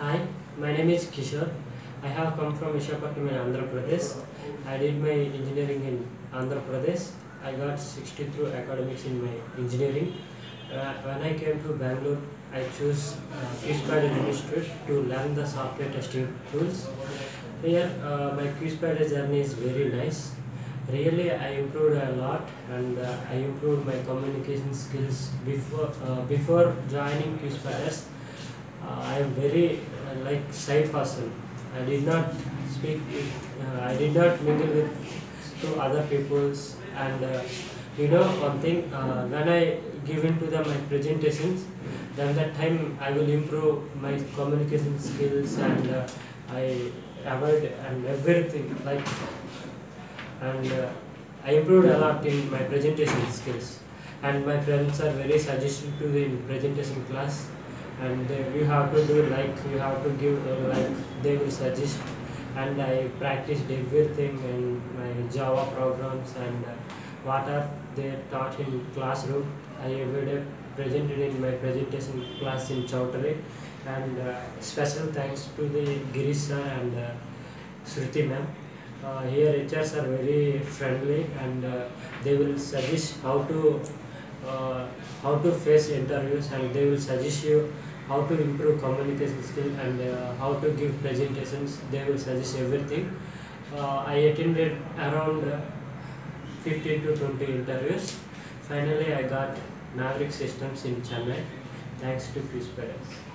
Hi, my name is Kishore. I have come from Visakhapatnam in Andhra Pradesh. I did my engineering in Andhra Pradesh. I got 62 academics in my engineering. Uh, when I came to Bangalore, I chose uh, QSpiders Institute to learn the software testing tools. Here, uh, my QSpider journey is very nice. Really, I improved a lot and uh, I improved my communication skills before uh, before joining QSpiders. Very uh, like shy person. I did not speak. Uh, I did not mingle with to other peoples. And uh, you know one thing. Uh, when I give into the my presentations, then that time I will improve my communication skills and uh, I avoid and everything like and uh, I improved a lot in my presentation skills. And my friends are very suggestive to the presentation class and you have to do like you have to give uh, like they will suggest. And i practiced everything in my java programs and uh, what are they taught in classroom. I everyday presented in my presentation class in Chowdhury. And uh, special thanks to the Girish sir and uh, Shruti ma'am. Uh, here HRs are very friendly and uh, they will suggest how to uh, how to face interviews and they will suggest you how to improve communication skill and uh, how to give presentations. They will suggest everything. Uh, i attended around uh, 15 to 20 interviews. Finally i got maverick systems in chennai thanks to chris perez